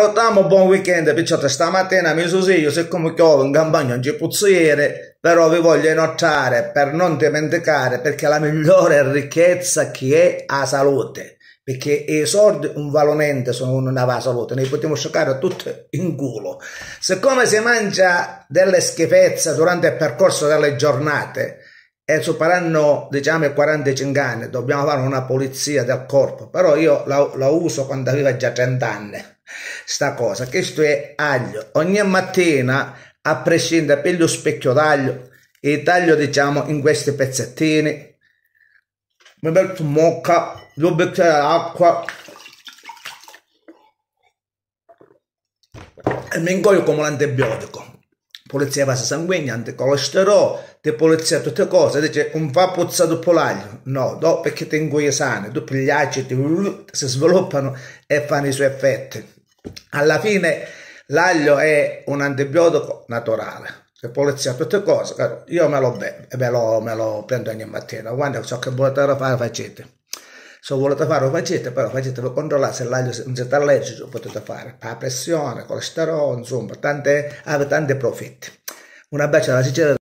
Salutiamo, buon weekend, picciotte. Stamattina mi susiglio, siccome chiovo in campagna non c'è puzziere, però vi voglio inoltrare per non dimenticare perché la migliore ricchezza che è la salute. Perché i soldi un valonente sono una salute, ne possiamo cercare tutti in culo. Siccome si mangia delle schifezze durante il percorso delle giornate, e superando diciamo i 45 anni dobbiamo fare una pulizia del corpo però io la, la uso quando avevo già 30 anni sta cosa questo è aglio. Ogni mattina a prescindere per lo specchio d'aglio e taglio diciamo in questi pezzettini mi metto mocca due bicchieri d'acqua e mi ingoio come l'antibiotico polizia base sanguigna, anticolesterolo, di polizia tutte cose, dice un fa puzza dopo l'aglio, no, no perché tengo i sani, dopo gli acidi si sviluppano e fanno i suoi effetti. Alla fine l'aglio è un antibiotico naturale, se polizia tutte cose, io me lo bevo e me lo, me lo prendo ogni mattina, quando so che volete fare facete. Se volete fare lo facete, però facete per controllare se l'aglio non siete allergici, lo potete fare. Per la pressione, colesterolo, insomma, tante, avete tanti profitti. Un abbraccio dalla Sicilia.